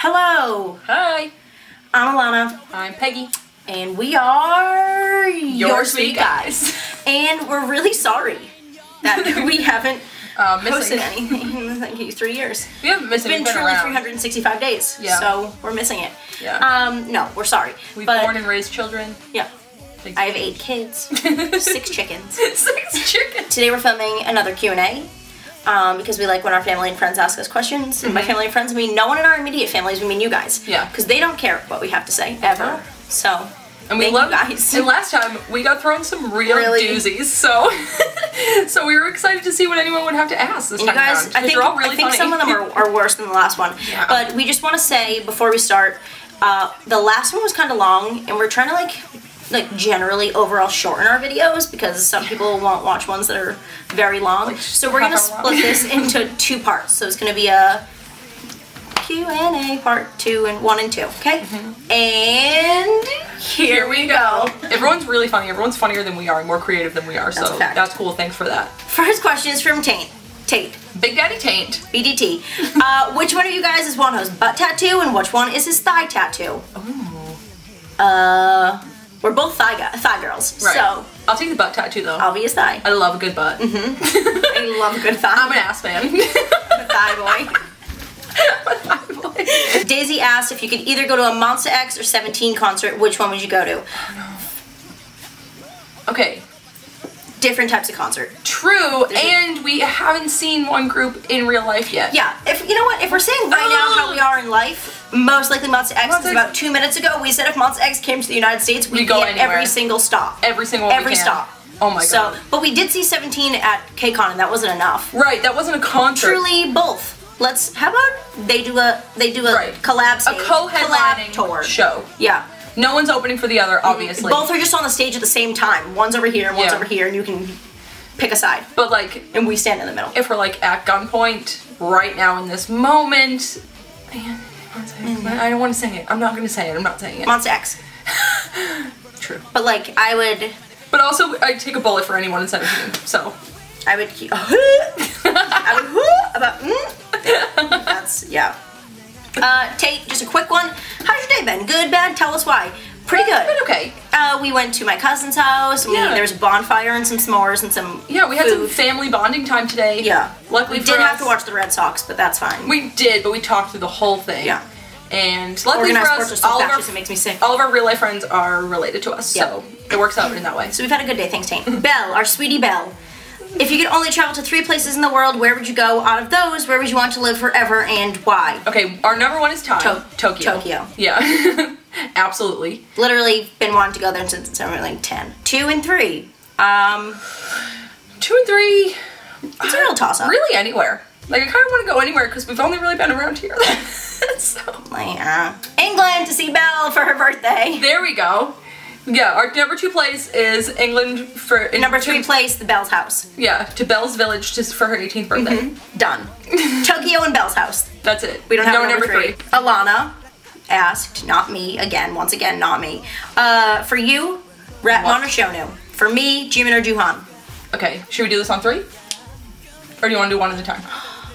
Hello, Hi, I'm Alana, I'm Peggy. and we are Your sweet guys. And we're really sorry that we haven't Uh, posted anything in like three years. We haven't missed It's been truly around. 365 days, Yeah. so we're missing it. Yeah. Um, no, we're sorry. We've but born and raised children. yeah, I have eight kids, six chickens. Six chickens. Today we're filming another Q and A. Um, because we like when our family and friends ask us questions. And by family and friends, mean no one in our immediate families. We mean you guys. Mm-hmm. Yeah. Because they don't care what we have to say ever. So. And we love you guys. And last time we got thrown some real Really? doozies, so so we were excited to see what anyone would have to ask this And you time guys, around. I think, really I think some of them are, are worse than the last one. Yeah. But we just want to say before we start, uh, the last one was kind of long, and we're trying to like, like generally overall shorten our videos because some people won't watch ones that are very long. so we're gonna split this into two parts. So it's gonna be a Q&A part two and one and two. Okay. Mm-hmm. And here we go. Everyone's really funny. Everyone's funnier than we are and more creative than we are. That's so that's cool. Thanks for that. First question is from Tate. Tate. Big Daddy Taint. BDT. Uh, which one of you guys is Juanjo's butt tattoo and which one is his thigh tattoo? Uh, we're both thigh, thigh girls. Right. So, I'll take the butt tattoo though. obvious thigh. I love a good butt. Mm -hmm. I love a good thigh. I'm an ass man. thigh boy. Daisy asked if you could either go to a Monsta X or 17 concert, which one would you go to? okay, Different types of concert. true. There's a- And we haven't seen one group in real life yet. Yeah, if you know what, if we're saying right now how we are in life, most likely Monsta X, because about two minutes ago we said if Monsta X came to the United States, we'd We go at every single stop. Every single every stop. Oh my So, but we did see 17 at KCON and that wasn't enough. Right, that wasn't a concert. Truly both. Let's how about they do a they do a Right. collab a co-headlining collab tour. show. Yeah. No one's opening for the other, obviously. Both are just on the stage at the same time. One's over here, one's Yeah. over here, and you can pick a side. But like, And we stand in the middle. if we're like at gunpoint right now in this moment, man, I don't want to say it. I'm not going to say it. I'm not saying it. Monsta X. True. But like I would But also, I'd take a bullet for anyone in 17. So, I would keep I would about mm. That's yeah. Uh Tate, just a quick one. How's your day been? Good, bad? Tell us why. Pretty good. but okay. Uh, we went to my cousin's house. We, Yeah. There was a bonfire and some s'mores and some Yeah, we had some family bonding time today. Yeah. Luckily we did have to watch the Red Sox, but that's fine. We did, but we talked through the whole thing. Yeah. And luckily Organized for us, all of, our, it makes me sick. all of our real life friends are related to us, so it works out in that way. So we've had a good day, thanks, Tate. Belle, our sweetie Belle. If you could only travel to three places in the world, where would you go? Out of those, where would you want to live forever and why? Okay, our number one is. To- Tokyo. Tokyo. Yeah. Absolutely. Literally been wanting to go there since I was like 10. Two and three. Um, Two and three. it's a real toss up. Really anywhere. Like I kind of want to go anywhere because we've only really been around here. so uh, England to see Belle for her birthday. there we go. Yeah, our number two place is England for Number three place, the Belle's house. Yeah, to Belle's Village just for her 18th birthday. Done. Tokyo and Belle's house. That's it. We don't have no a number, three. Alana asked, not me, again, once again, not me. Uh, for you, Rap Mon or Shownu. For me, Jimin or Juhan. Okay, should we do this on three? Or do you want to do one at a time?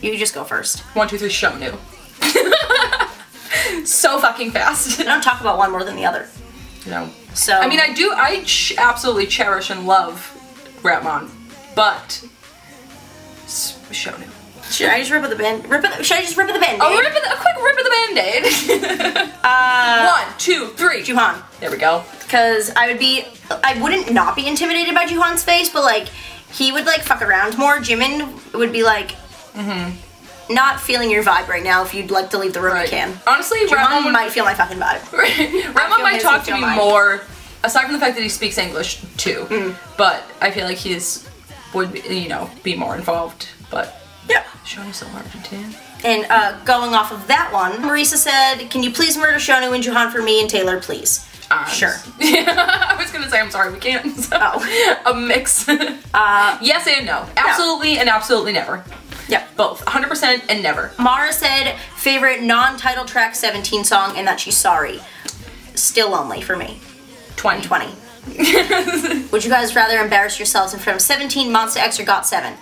You just go first. One, two, three, Shownu. so fucking fast. I don't talk about one more than the other. No. So I mean, I do, I ch- absolutely cherish and love Rap Mon, but s- Shownu. Should I just rip at the band? Rip the, should I just rip at the band? Oh, rip of the, a quick rip of the band-aid. Uh, One, two, three. Juhan. There we go. Because I would be, I wouldn't not be intimidated by Juhan's face, but like, he would like fuck around more. Jimin would be like, mm-hmm. not feeling your vibe right now. If you'd like to leave the room. Right. you can. Honestly, would might feel my fucking vibe. Ramon might talk to me mine. more, aside from the fact that he speaks English too. Mm. But I feel like he's would you know be more involved. But Yeah. Shoney's so Argentine. And uh, going off of that one, Marisa said, "Can you please murder Shownu and Juhan for me and Taylor, please?" Um, Sure. I was gonna say I'm sorry we can't. So, Oh. a mix. Uh, yes and no. Absolutely and absolutely never. yeah. Both. 100% and never. Mara said, "Favorite non-title track 17 song, and that she's sorry." Still lonely for me. 20. 20. Would you guys rather embarrass yourselves in front of 17 Monsta X or Got 7?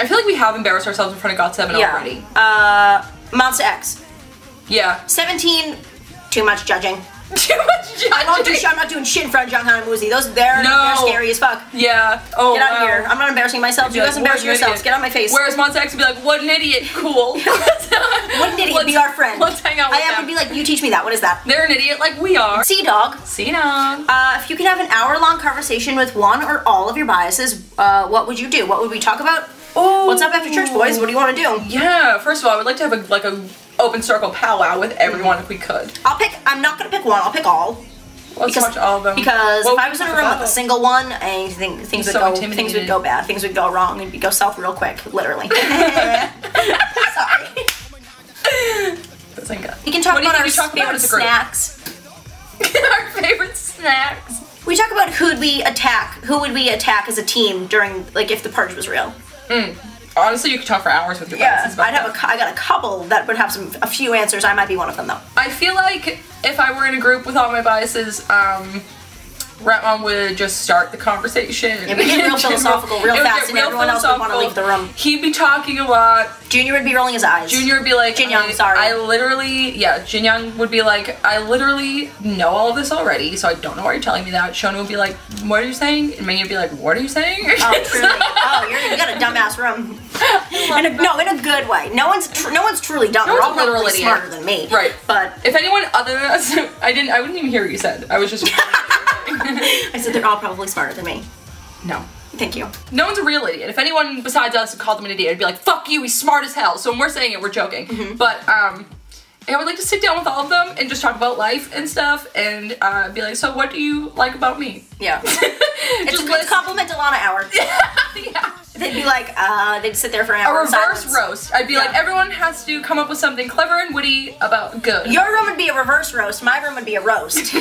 I feel like we have embarrassed ourselves in front of Got 7 already. Uh, Monsta X. Yeah. 17, too much judging. Too much judging. I'm not, doing, I'm not doing shit in front of Jeonghan and Woozi. Those they're, No. they're scary as fuck. Yeah. Oh, Get out wow. of here. I'm not embarrassing myself. You guys like, embarrass yourselves. Get out of my face. Whereas Monsta X would be like, what an idiot, cool. what an idiot, Let's- be our friend. Let's hang out with I am would be like, you teach me that. What is that? They're an idiot like we are. Sea dog. See now. Uh, if you could have an hour-long conversation with one or all of your biases, uh, what would you do? What would we talk about? Oh. What's up after church, boys? What do you want to do? Yeah, first of all, I would like to have a like a open circle powwow with everyone if we could. I'll pick. I'm not gonna pick one. I'll pick all. Let's Because, watch all of them. because What if I was in a room with a single one, and think, things would so go things would go bad. Things would go wrong. It'd go south real quick, literally. Sorry. We can talk What about our talk favorite as a group? snacks. our favorite snacks. We talk about who'd we attack. Who would we attack as a team during, like, if the purge was real? Honestly, you could talk for hours with your Yeah, I'd have a. that. I got a couple that would have some a few answers. I might be one of them though. I feel like if I were in a group with all my biases, um, Rap Mon would just start the conversation. It'd be getting real philosophical real fast, and real everyone else would wanna leave the room. He'd be talking a lot. Junior would be rolling his eyes. Junior would be like, Jin Young, I, sorry. I literally, yeah, Jin Young would be like, I literally know all of this already, so I don't know why you're telling me that. Shona would be like, what are you saying? And Ming would be like, what are you saying? Oh, truly. oh, you're, you got a dumbass room. In a, no, in a good way. No one's tr- no one's truly dumb. No one's all a literal probably idiot. smarter than me. Right. But if anyone other than us, I didn't, I wouldn't even hear what you said. I was just, I said they're all probably smarter than me. no. Thank you. No one's a real idiot. If anyone besides us called them an idiot, I'd be like, fuck you, he's smart as hell. So when we're saying it, we're joking. Mm-hmm. But, um, I would like to sit down with all of them and just talk about life and stuff and uh, be like, so what do you like about me? Yeah. Just It's a good compliment Alana hour. yeah. They'd be like, uh, they'd sit there for an A hour. in reverse roast. I'd be like, everyone has to come up with something clever and witty about good. Your room would be a reverse roast. My room would be a roast.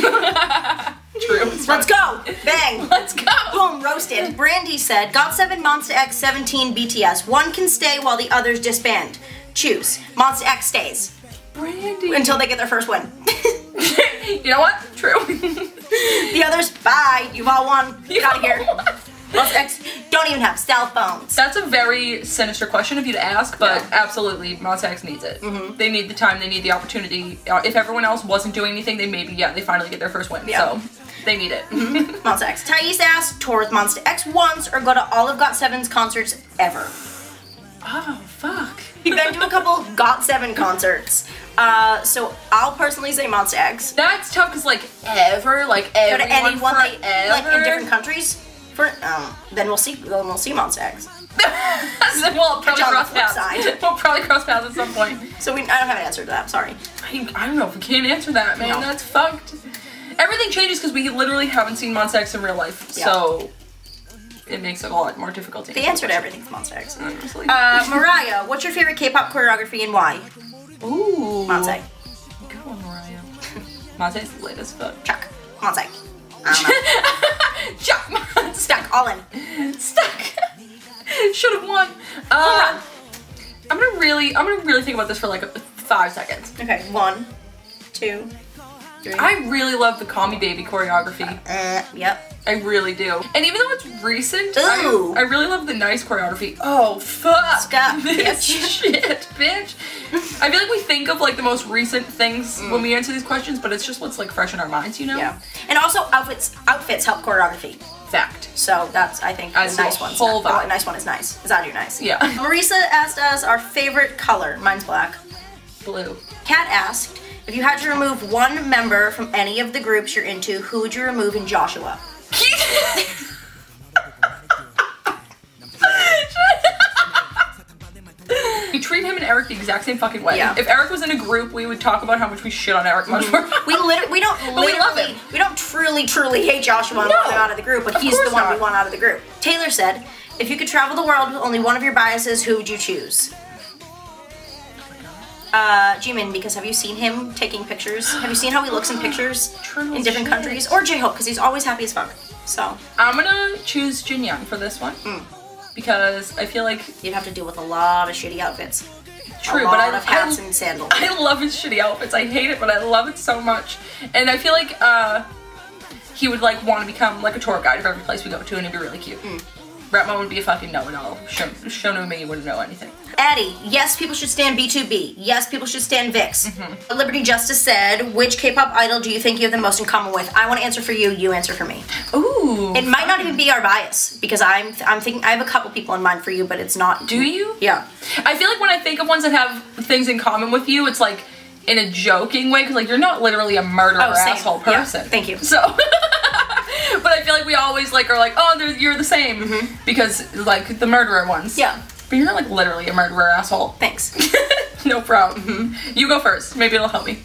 True. Let's go. Bang. Let's go. Boom, roasted. Brandy said, Got 7 Monsta X 17 BTS. One can stay while the others disband. Choose. Monsta X stays Brandy. until they get their first win. you know what? True. the others, bye. You've all won. Get out of here. Monsta X don't even have cell phones. That's a very sinister question of you to ask, but absolutely, Monsta X needs it. Mm-hmm. They need the time, they need the opportunity. Uh, If everyone else wasn't doing anything, they maybe, yeah, they finally get their first win. Yeah. So, they need it. Monsta X. Thais asked, tour with Monsta X once or go to all of Got7's concerts ever. oh, fuck. We've been to a couple Got7 concerts. Uh, so I'll personally say Monsta X. That's tough because, like, ever, like, Go everyone to anyone forever. that, like in different countries. For um, then we'll see. Then we'll see Monsta X. then we'll probably cross paths. We'll probably cross paths at some point. So we, I don't have an answer to that. Sorry. I, I don't know if we can't answer that, man. No. That's fucked. Everything changes because we literally haven't seen Monsta X in real life, Yeah. so it makes it a lot more difficult to The answer to everything is Monsta X. Uh, Mariah, what's your favorite K-pop choreography and why? Ooh. Mansae. Good one, Mariah. Monte's lit as fuck. Chuck. Mansae. I Chuck don't know. Monte. Stuck. All in. Stuck. Should have won. Uh, I'm gonna really, I'm gonna really think about this for like five seconds. Okay. One, two, I really love the Call Me Baby choreography. Uh, yep. I really do. And even though it's recent, I, I really love the nice choreography. Oh fuck! This bitch. shit, bitch. I feel like we think of like the most recent things when we answer these questions, but it's just what's like fresh in our minds, you know? Mm. Yeah. And also outfits. Outfits help choreography. Fact. So that's I think As a nice one's whole vibe. nice one is nice. Is that your nice? Yeah. Marisa asked us our favorite color. Mine's black. Blue. Kat asked, if you had to remove one member from any of the groups you're into, who would you remove in Joshua? we treat him and Eric the exact same fucking way. Yeah. If Eric was in a group, we would talk about how much we shit on Eric much mm-hmm. more. We literally, we don't we love him. we don't truly, truly hate Joshua and No. want him out of the group, but Of he's the one not. we want out of the group. Taylor said, if you could travel the world with only one of your biases, who would you choose? Uh, Jimin, because have you seen him taking pictures? Have you seen how he looks in pictures True in different shit. countries? Or J-Hope, because he's always happy as fuck. So, I'm gonna choose Jin Young for this one. Mm. Because I feel like you'd have to deal with a lot of shitty outfits. true, but I of hats I, and sandals. I love his shitty outfits. I hate it, but I love it so much. And I feel like uh he would like want to become like a tour guide for every place we go to and it'd be really cute. Ratma would be a fucking know-it-all. Shon- Shona me wouldn't know anything. Addie, yes, people should stand BTOB. Yes, people should stand VIXX. Mm-hmm. Liberty Justice said, which K-pop idol do you think you have the most in common with? I want to answer for you. You answer for me. Ooh. It might not even be our bias because I'm I'm thinking I have a couple people in mind for you, but it's not. Do you? Yeah. I feel like when I think of ones that have things in common with you, it's like in a joking way because like you're not literally a murderer Oh, asshole Yeah, person. thank you. So, but I feel like we always like are like, oh, you're the same because like the murderer ones. Mm-hmm. Yeah. But you're not like literally a murderer asshole. Thanks. no problem. Mm-hmm. You go first. Maybe it'll help me.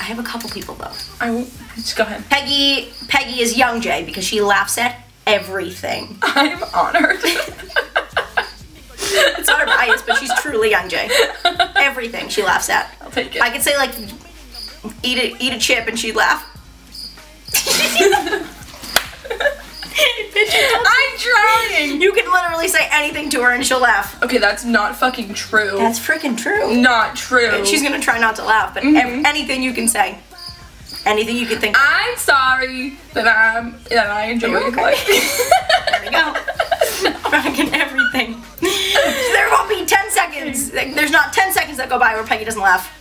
I have a couple people though. I won't. Just go ahead. Peggy Peggy is young Jay because she laughs at everything. I'm honored. It's not her bias, but she's truly young Jay. Everything she laughs at. I'll take it. I could say like eat a eat a chip and she'd laugh. I'm trying. You can literally say anything to her and she'll laugh. Okay, that's not fucking true. That's freaking true. not true. She's gonna try not to laugh, but mm-hmm. ev- anything you can say, anything you can think. I'm sorry that I'm that I enjoy okay. life. There we go. Fucking everything. There won't be 10 seconds. There's not 10 seconds that go by where Peggy doesn't laugh.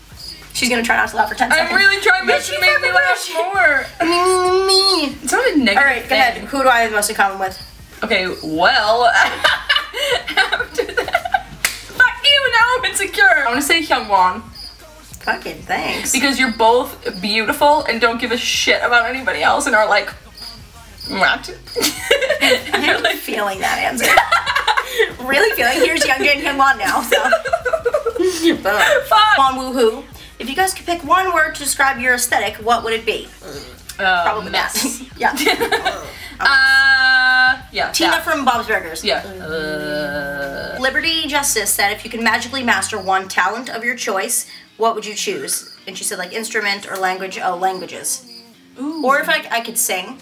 She's gonna try not to laugh for 10 seconds. I'm really trying Yes, to make me laugh more. Me, me, me. It's not a negative. All right, go thing. ahead. Who do I have the most in common with? Okay, well, after that, fuck you. Now I'm insecure. I want to say Hyungwon Fucking thanks. because you're both beautiful and don't give a shit about anybody else and are like, what? I'm like, feeling that answer. really feeling. Here's Young Jane Hyungwon now. So. fuck. Won woohoo. If you guys could pick one word to describe your aesthetic, what would it be? Uh, Probably mess. yeah. uh, yeah. Tina that. from Bob's Burgers. Yeah. Uh, Liberty Justice said if you could magically master one talent of your choice, what would you choose? And she said like instrument or language. Oh, languages. ooh. Or if I, I could sing,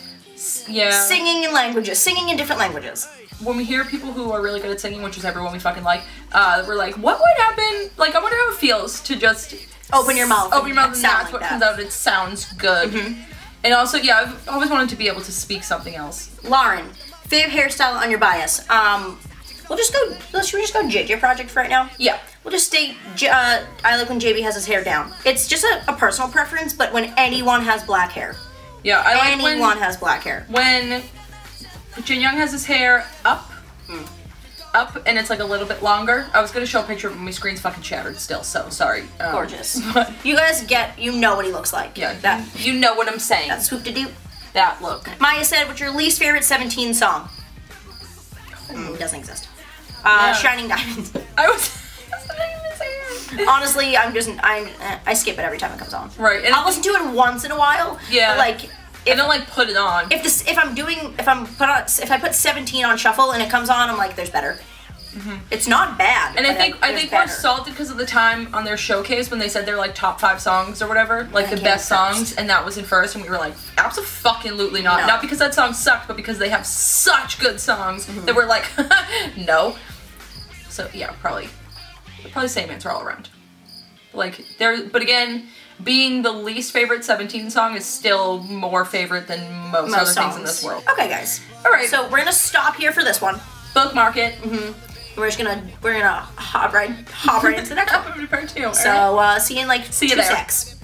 yeah. singing in languages, singing in different languages. when we hear people who are really good at singing, which is everyone we fucking like, uh, we're like, what would happen? Like, I wonder how it feels to just Open your mouth. open your mouth and that's like what that. Comes out. It sounds good. And also, yeah, I've always wanted to be able to speak something else. Lauren, favorite hairstyle on your bias. Um, we'll just go. Let's should we just go JJ Project for right now? Yeah. We'll just stay. Uh, I like when JB has his hair down. It's just a, a personal preference, but when anyone has black hair, Yeah, I like anyone when, has black hair. when Jin Young has his hair up. Up and it's like a little bit longer. I was gonna show a picture, but my screen's fucking shattered still, so sorry. Um, Gorgeous. You guys get. You know what he looks like. yeah, That. you know what I'm saying. That swoop to do. that look. Maya said, "What's your least favorite 17 song?" Mm, doesn't exist. Uh. Shining Diamonds. I was. I was gonna say it. Honestly, I'm just I I skip it every time it comes on. Right, and I'll listen to it once in a while. Yeah. But like I don't like put it on. if this if I'm doing if I'm put on if I put 17 on shuffle and it comes on, I'm like, there's better. It's not bad. And I think I think we're better. salted because of the time on their showcase when they said they're like top five songs or whatever, like the best songs, and that was in first, and we were like, absolutely not. No. Not because that song sucked, but because they have such good songs Mm-hmm. that we're like, no. So yeah, probably, probably same answer all around. Like there, but again, being the least favorite Seventeen song is still more favorite than most, other songs things in this world. Okay, guys. All right, So we're gonna stop here for this one. bookmark it. Mm -hmm. We're just gonna we're gonna hop right hop right into the next one. Part two. all right? So uh, see you in like See you two there. secs.